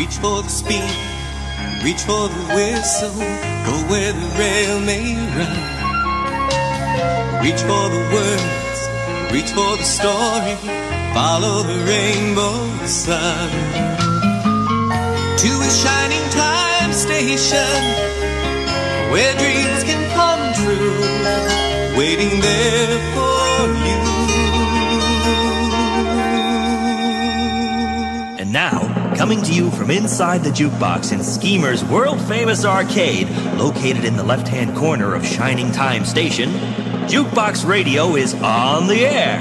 Reach for the speed, reach for the whistle, go where the rail may run. Reach for the words, reach for the story, follow the rainbow sun. To a shining time station where dreams can come true, waiting there for coming to you from inside the jukebox in Schemer's world famous arcade, located in the left hand corner of Shining Time Station, Jukebox Radio is on the air.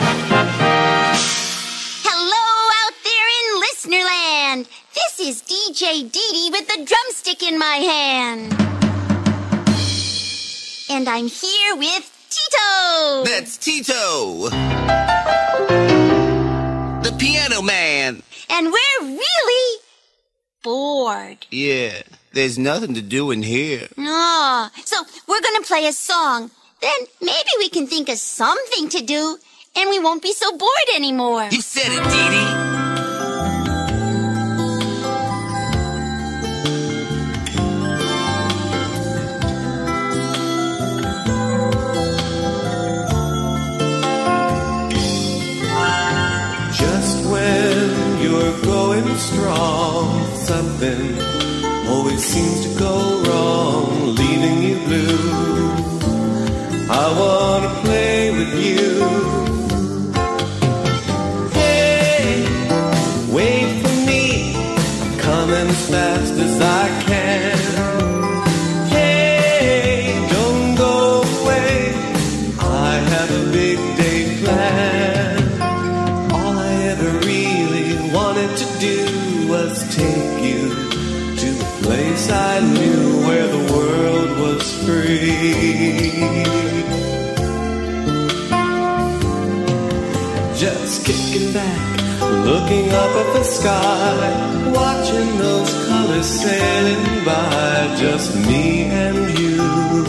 Hello out there in Listenerland. This is DJ DiDi with the drumstick in my hand. And I'm here with Tito. That's Tito. The piano man. And we're really bored. Yeah, there's nothing to do in here. Oh, so we're gonna play a song. Then maybe we can think of something to do, and we won't be so bored anymore. You said it, DiDi. Something always oh, seems to go wrong, leaving you blue. I wanna play with you. Wait for me, coming as fast as I can. Looking up at the sky, watching those colors sailing by, just me and you.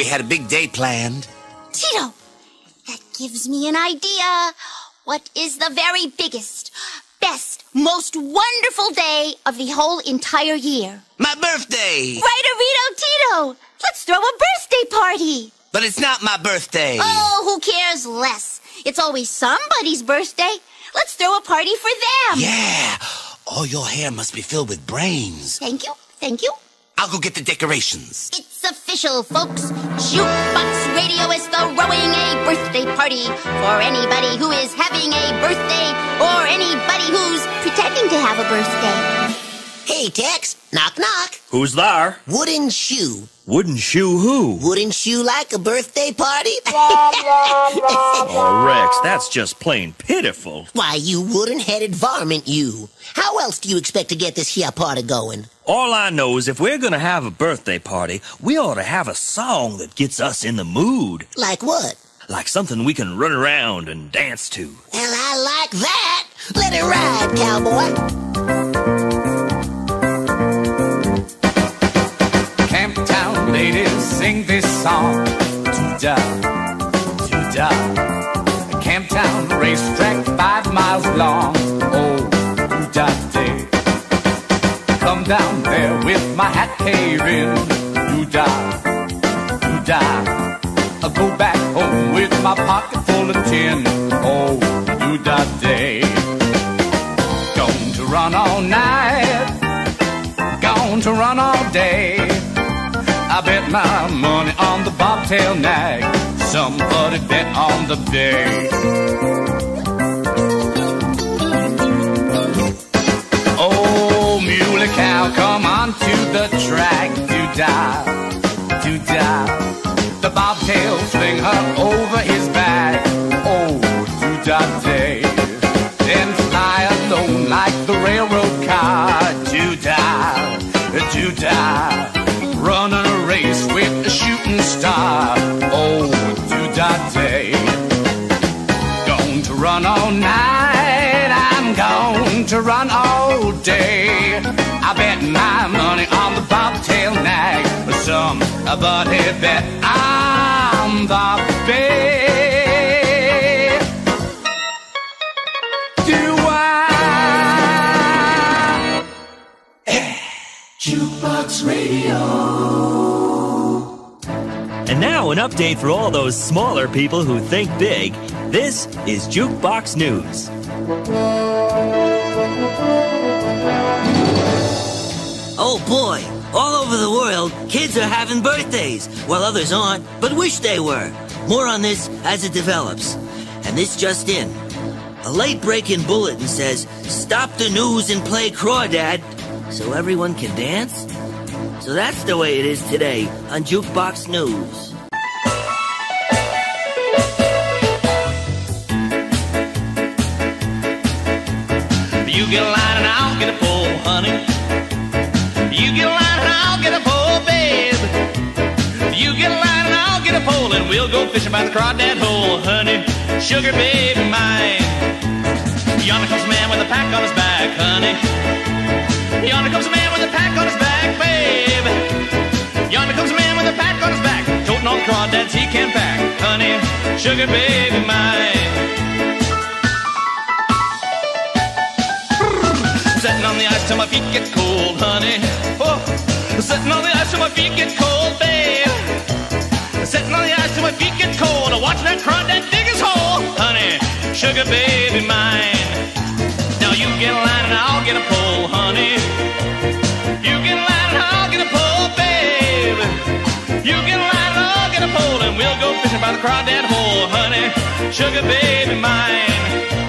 We had a big day planned. Tito, that gives me an idea. What is the very biggest, best, most wonderful day of the whole entire year? My birthday! Right, Arito Tito! Let's throw a birthday party! But it's not my birthday. Oh, who cares less? It's always somebody's birthday. Let's throw a party for them. Yeah. All your hair must be filled with brains. Thank you, thank you. I'll go get the decorations. It's official, folks. Jukebox Radio is throwing a birthday party for anybody who is having a birthday or anybody who's pretending to have a birthday. Hey, Tex. Knock, knock. Who's there? Wooden shoe. Wooden shoe who? Wooden shoe like a birthday party? Oh, Rex, that's just plain pitiful. Why, you wooden-headed varmint, you. How else do you expect to get this here party going? All I know is if we're gonna have a birthday party, we ought to have a song that gets us in the mood. Like what? Like something we can run around and dance to. Well, I like that. Let it ride, cowboy. Ladies sing this song. Doo-da, doo-da. Camptown racetrack five miles long. Oh, doo-da day. Come down there with my hat cave in. Doo-da, doo-da. I'll go back home with my pocket full of tin. Oh, do that day. Going to run all night, going to run all day. I bet my money on the bobtail nag. Somebody bet on the day. Oh, muley cow, come on to the track to die, to die. The bobtail swing her over his back. My money on the bobtail nag. Somebody bet the bay. Do I? Jukebox Radio. And now, an update for all those smaller people who think big. This is Jukebox News. Oh boy, all over the world, kids are having birthdays, while others aren't, but wish they were. More on this as it develops. And this just in. A late breaking bulletin says, Stop the news and play Crawdad so everyone can dance? So that's the way it is today on Jukebox News. You get a line and I'll get a pole, honey. You get a line and I'll get a pole, and we'll go fishing by the crawdad hole, honey. Sugar baby mine. Yonder comes a man with a pack on his back, honey. Yonder comes a man with a pack on his back, babe. Yonder comes a man with a pack on his back, toting all the crawdads he can pack, honey. Sugar baby mine. Sitting on the ice till my feet get cold, honey. Oh, sitting on the ice till my feet get cold, babe. On the ice till my feet get cold. I Watching that crawdad dig his hole, honey. Sugar baby mine. Now you get a line and I'll get a pole, honey. You get a line and I'll get a pole, babe. You get a line and I'll get a pole, and we'll go fishing by the crawdad hole, honey. Sugar baby mine.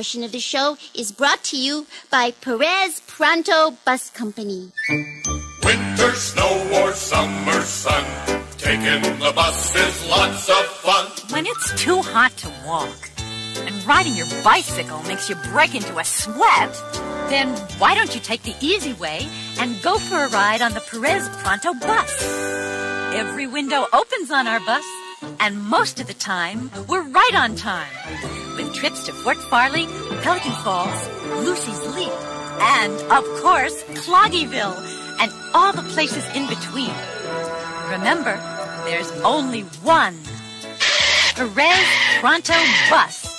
Portion of the show is brought to you by Perez Pronto Bus Company. Winter snow or summer sun, taking the bus is lots of fun. When it's too hot to walk and riding your bicycle makes you break into a sweat, then why don't you take the easy way and go for a ride on the Perez Pronto bus? Every window opens on our bus, and most of the time, we're right on time. With trips to Fort Farley, Pelican Falls, Lucy's Leap, and, of course, Cloggyville, and all the places in between. Remember, there's only one Perez Pronto bus.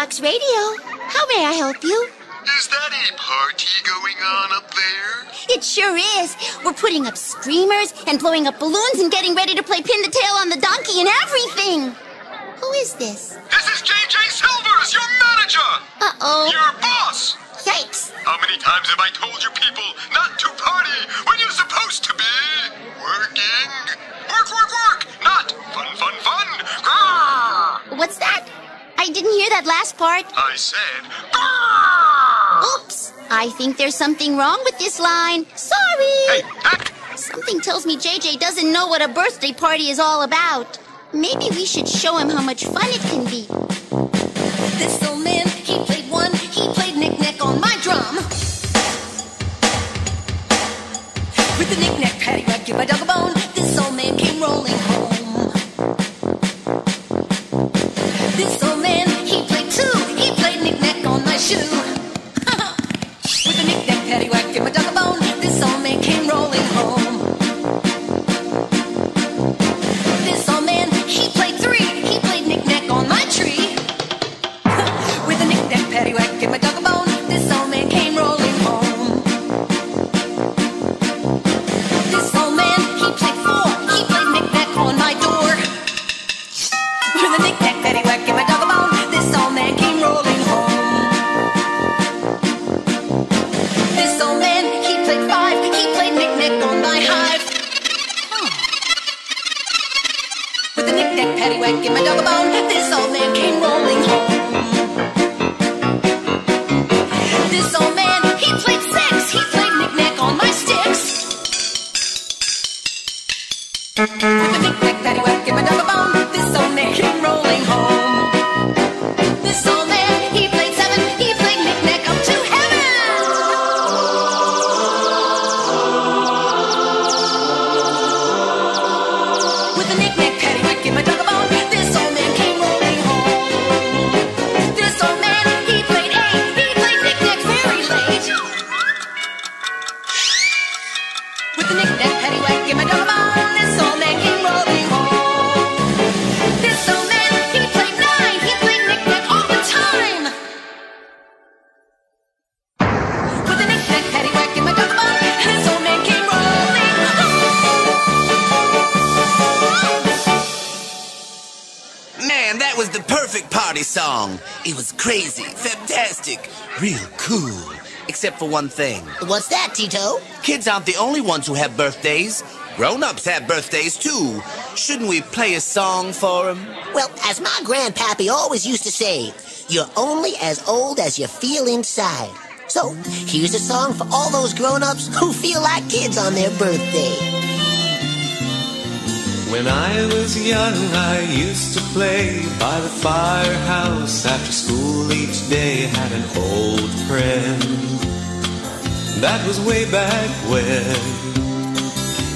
Radio, how may I help you? Is that a party going on up there? It sure is. We're putting up streamers and blowing up balloons and getting ready to play pin the tail on the donkey and everything. Who is this? This is JJ Silvers, your manager! Uh-oh. Your boss! Yikes. How many times have I told you people not to party when you're supposed to be working? Work, work, work! Not fun, fun, fun! Grrr! What's that? I didn't hear that last part. I said, Grrr! Oops. I think there's something wrong with this line. Sorry. Hey, that, Something tells me JJ doesn't know what a birthday party is all about. Maybe we should show him how much fun it can be. This old man, he played one, he played knick-knack on my drum. With the knick-knack, paddywhack, give my dog a bone, this old man came rolling home. Knick-knack rolling home. It was crazy, fantastic, real cool. Except for one thing. What's that, Tito? Kids aren't the only ones who have birthdays. Grown-ups have birthdays too. Shouldn't we play a song for them? Well, as my grandpappy always used to say, you're only as old as you feel inside. So, here's a song for all those grown-ups who feel like kids on their birthday. When I was young, I used to play by the firehouse after school each day. Had an old friend. That was way back when.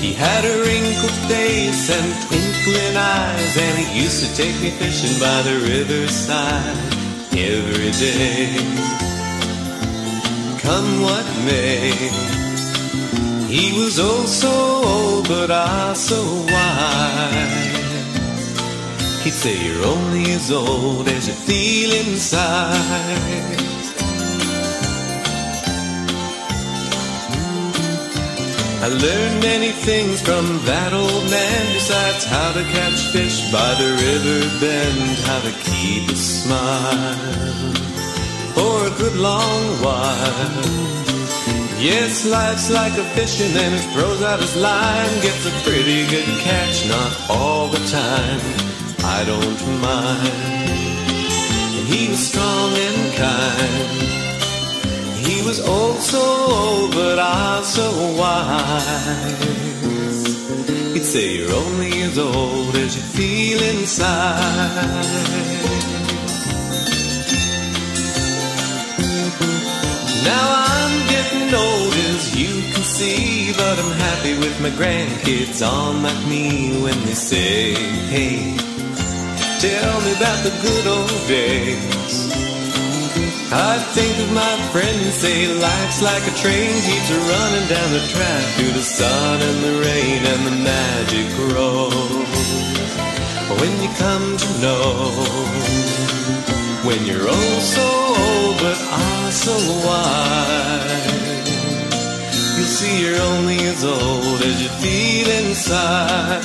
He had a wrinkled face and twinkling eyes, and he used to take me fishing by the riverside every day. Come what may. He was oh so old, but ah so wise. He'd say you're only as old as you feel inside. I learned many things from that old man, besides how to catch fish by the river bend, how to keep a smile for a good long while. Yes, life's like a fishing and it throws out his line, gets a pretty good catch, not all the time. I don't mind. And he was strong and kind. He was old, so old, but ah, so wise. He'd say you're only as old as you feel inside. Now I'm getting old as you can see, but I'm happy with my grandkids on my knee when they say, hey, tell me about the good old days. I think of my friends say life's like a train keeps running down the track through the sun and the rain and the magic road. When you come to know, when you're oh so old but ah so wise, you'll see you're only as old as you feel inside.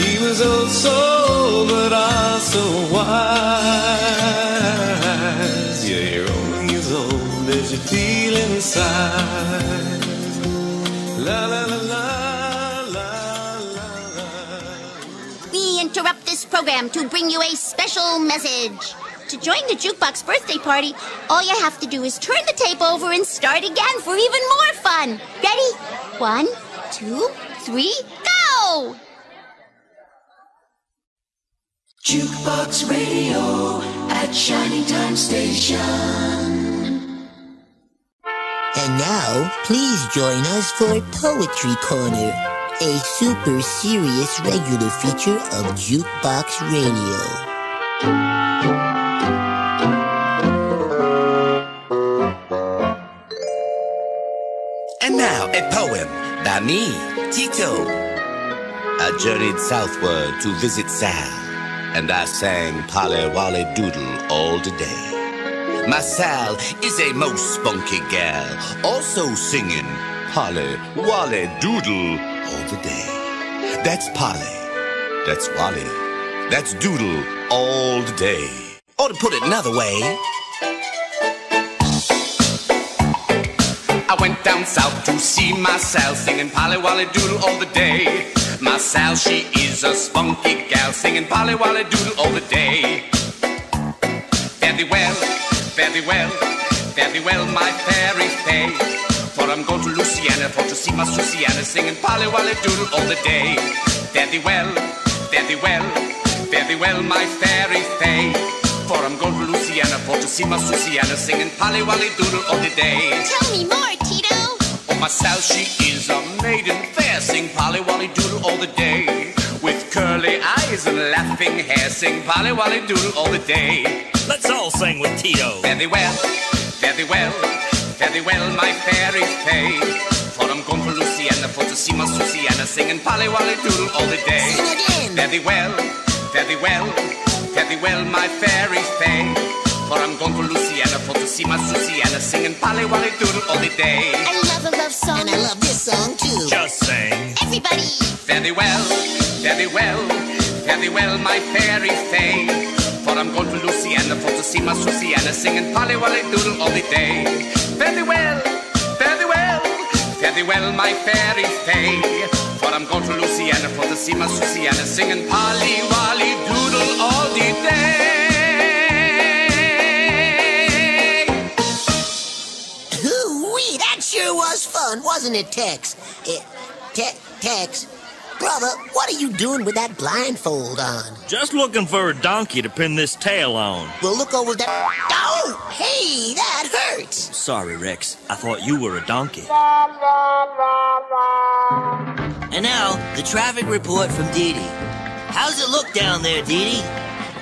He was oh so but ah so wise. Yeah, you're only as old as you feel inside. La la la la la. We interrupt this program to bring you a special message. To join the Jukebox birthday party, all you have to do is turn the tape over and start again for even more fun. Ready? One, two, three, go! Jukebox Radio at Shining Time Station. And now, please join us for Poetry Corner, a super serious regular feature of Jukebox Radio. A poem by me, Tito. I journeyed southward to visit Sal, and I sang Polly Wolly Doodle all today. My Sal is a most spunky gal, also singing Polly Wolly Doodle all the day. That's Polly, that's Wolly, that's Doodle all the day. Or to put it another way, I went down south to see my Sal singing Polly Wolly Doodle all the day. My Sal, she is a spunky gal singing Polly Wolly Doodle all the day. Fare thee well, fare thee well, fare thee well, my fairy fay. For I'm going to Louisiana for to see my Susiana singing Polly Wolly Doodle all the day. Fare thee well, fare thee well, fare thee well, my fairy fay. For I'm going to Louisiana for to see my Susiana singing Polly Wolly Doodle all the day. Tell me more, Tito. Oh, my Sal, she is a maiden fair, sing Polly Wolly Doodle all the day. With curly eyes and laughing hair, sing Polly Wolly Doodle all the day. Let's all sing with Tito. Fare thee well, fare thee well, fare thee well, my fairy fay. For I'm going to Louisiana for to see my Susiana singing Polly Wolly Doodle all the day. Sing again. Fare thee well, fare thee well, fare thee well, my fairy fay. For I'm going to Louisiana for to see my Susiana singing Polly Wolly Doodle all the day. I love a love song. And I love this song too. Just sing. Everybody. Fare thee well, fare thee well, fare thee well, my fairy fay. For I'm going to Louisiana for to see my Susiana singing Polly Wolly Doodle all the day. Fare thee well, fare thee well, fare thee well, my fairy fay. For I'm going to Louisiana for see my Susiana singing Polly Wolly Doodle all the day. Hoo-wee, that sure was fun, wasn't it, Tex? Te- Tex, brother, what are you doing with that blindfold on? Just looking for a donkey to pin this tail on. Well, look over that. Oh, hey, that hurts. Sorry, Rex. I thought you were a donkey. And now, the traffic report from DiDi. How's it look down there, DiDi?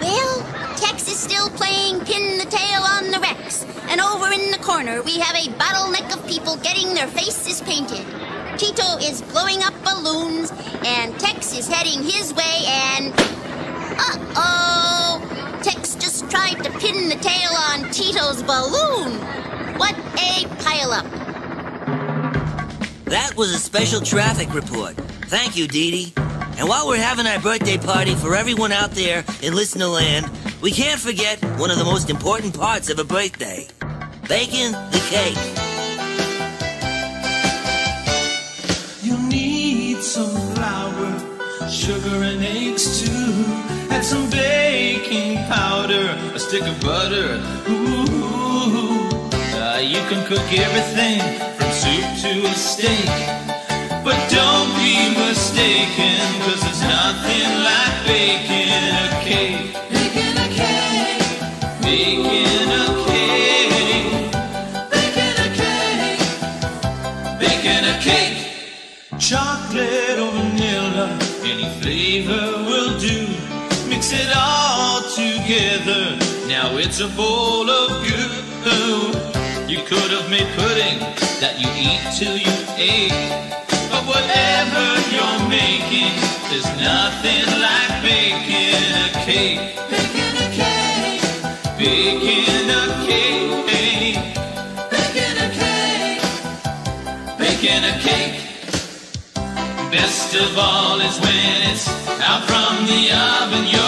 Well, Tex is still playing pin the tail on the Rex. And over in the corner, we have a bottleneck of people getting their faces painted. Tito is blowing up balloons, and Tex is heading his way, and. Uh oh! Tex just tried to pin the tail on Tito's balloon. What a pileup! That was a special traffic report. Thank you, DiDi. And while we're having our birthday party for everyone out there in Listener Land, we can't forget one of the most important parts of a birthday baking the cake. You need some flour, sugar and eggs too. Add some baking powder, a stick of butter. Ooh, uh, you can cook everything from soup to a steak. But don't be mistaken, cause there's nothing like baking flavor will do. Mix it all together. Now it's a bowl of goo. You could have made pudding that you eat till you ache. But whatever you're making, there's nothing like baking a cake. From the oven.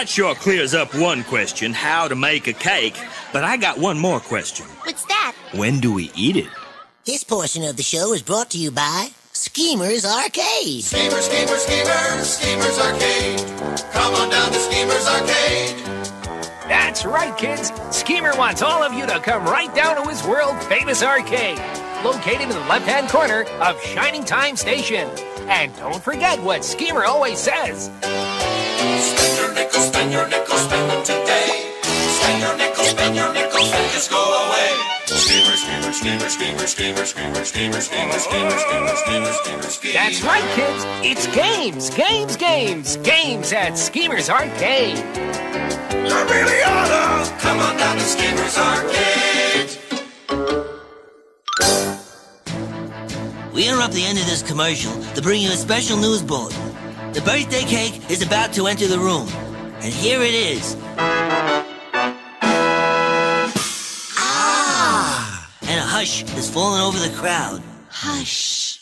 That sure clears up one question how to make a cake. But I got one more question. What's that? When do we eat it? This portion of the show is brought to you by Schemers Arcade. Schemers, schemers, schemers, schemers arcade. Come on down to Schemers Arcade. That's right, kids. Schemer wants all of you to come right down to his world famous arcade, located in the left hand corner of Shining Time Station. And don't forget what Schemer always says. Spend your nickels, spend your nickels, just go away. Schemers, schemers, schemers, schemers, schemers, schemers, schemers, schemers, schemers, schemers, schemers, schemers, schemers. That's right, kids. It's games, games, games, games at Schemer's Arcade. You're really oughta come on down to Schemers Arcade. We interrupt the end of this commercial to bring you a special news bulletin. The birthday cake is about to enter the room. And here it is. Hush has fallen over the crowd. Hush.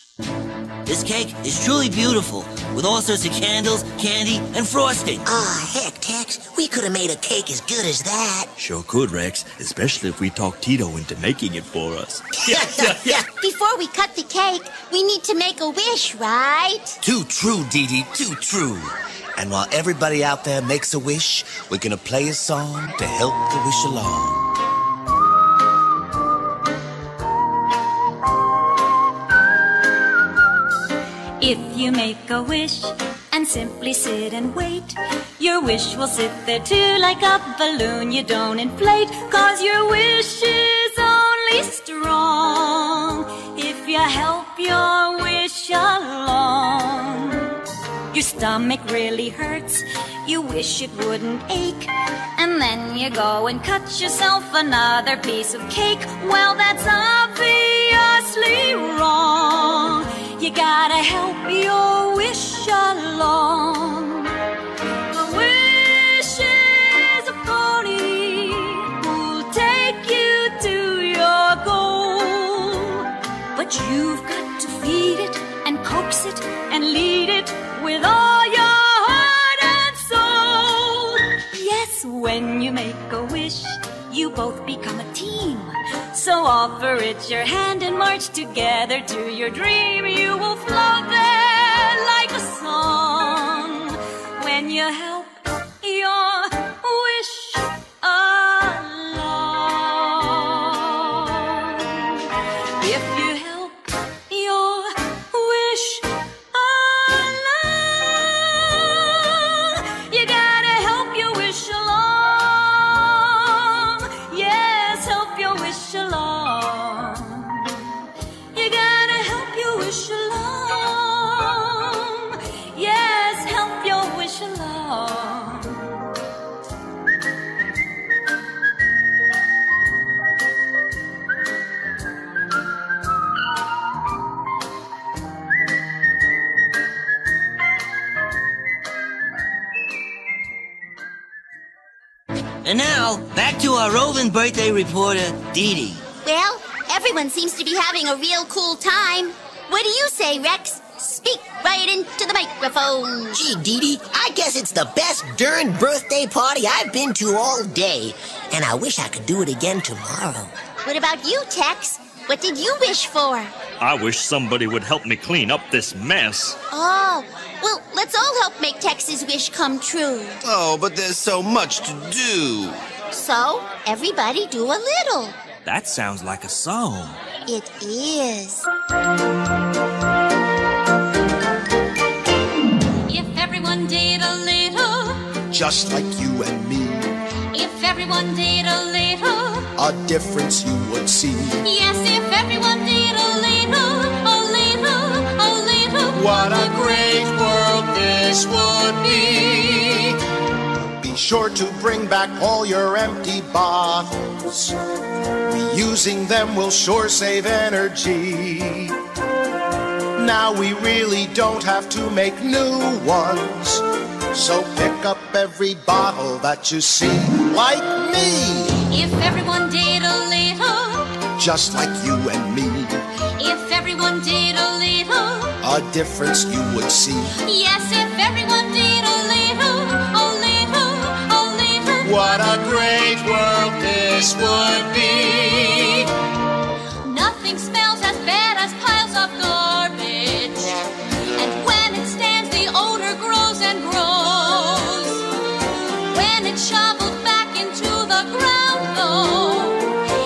This cake is truly beautiful, with all sorts of candles, candy, and frosting. Ah, heck, Tex, we could have made a cake as good as that. Sure could, Rex, especially if we talked Tito into making it for us. yeah, yeah, yeah. Before we cut the cake, we need to make a wish, right? Too true, DiDi, too true. And while everybody out there makes a wish, we're gonna play a song to help the wish along. If you make a wish and simply sit and wait, your wish will sit there too like a balloon you don't inflate. Cause your wish is only strong if you help your wish along. Your stomach really hurts, you wish it wouldn't ache. And then you go and cut yourself another piece of cake. Well, that's obviously wrong. You gotta help your wish along. A wish is a pony who'll take you to your goal. But you've got to feed it and coax it and lead it with all your heart and soul. Yes, when you make a wish, you both become a team. So offer it your hand and march together to your dream. You will float there like a song when you help your wish along. If to birthday reporter, DiDi. Well, everyone seems to be having a real cool time. What do you say, Rex? Speak right into the microphone. Gee, DiDi, I guess it's the best darn birthday party I've been to all day. And I wish I could do it again tomorrow. What about you, Tex? What did you wish for? I wish somebody would help me clean up this mess. Oh, well, let's all help make Tex's wish come true. Oh, but there's so much to do. So, everybody do a little. That sounds like a song. It is. If everyone did a little, Just like you and me, if everyone did a little, a difference you would see. yes, if everyone did a little, a little, a little, What a great world this would be. Sure to bring back all your empty bottles. Reusing them will sure save energy. Now we really don't have to make new ones. So pick up every bottle that you see, like me, If everyone did a little, just like you and me. if everyone did a little, A difference you would see. yes, What a great world this would be. Nothing smells as bad as piles of garbage. And when it stands, the odor grows and grows. When it's shoveled back into the ground, though,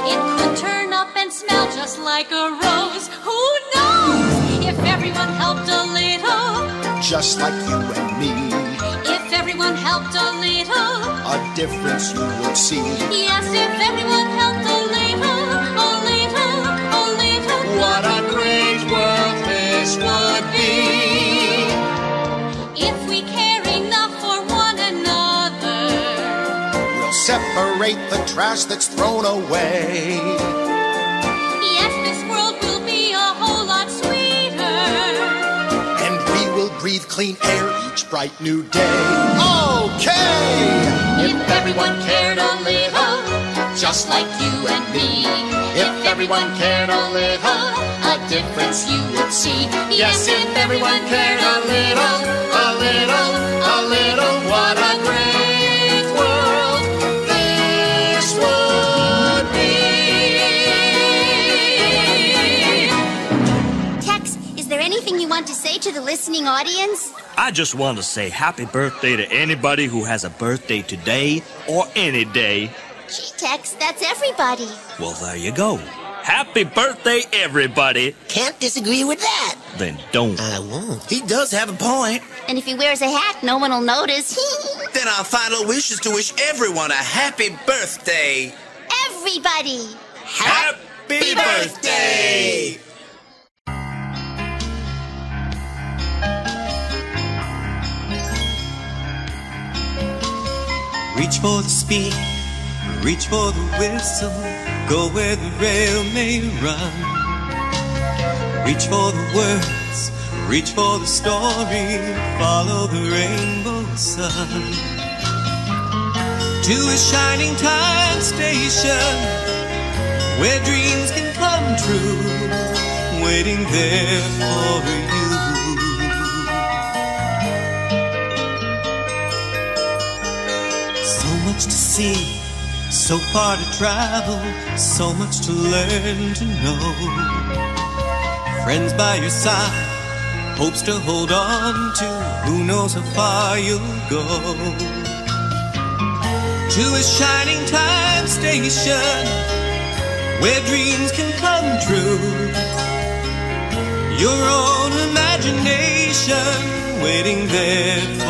it could turn up and smell just like a rose. Who knows if everyone helped a little? Just like you and me. If everyone helped a little? A difference you would see. Yes, if everyone helped a little, a little, a little. What a great world this would be. If we care enough for one another, We'll separate the trash that's thrown away. Breathe clean air each bright new day. Okay! If everyone cared a little, just like you and me. If everyone cared a little, a difference you would see. Yes, if everyone cared a little, a little, a little, what a great there anything you want to say to the listening audience? I just want to say happy birthday to anybody who has a birthday today or any day. Gee, Tex, that's everybody. Well, there you go. Happy birthday, everybody. Can't disagree with that. Then don't. I won't. He does have a point. And if he wears a hat, no one will notice. Then our final wish is to wish everyone a happy birthday. everybody! Happy birthday! Reach for the speed, reach for the whistle, go where the rail may run. Reach for the words, reach for the story, follow the rainbow sun. To a shining time station where dreams can come true, waiting there for you. See, so far to travel, so much to learn to know. Friends by your side, hopes to hold on to, who knows how far you'll go. To a shining time station where dreams can come true. Your own imagination waiting there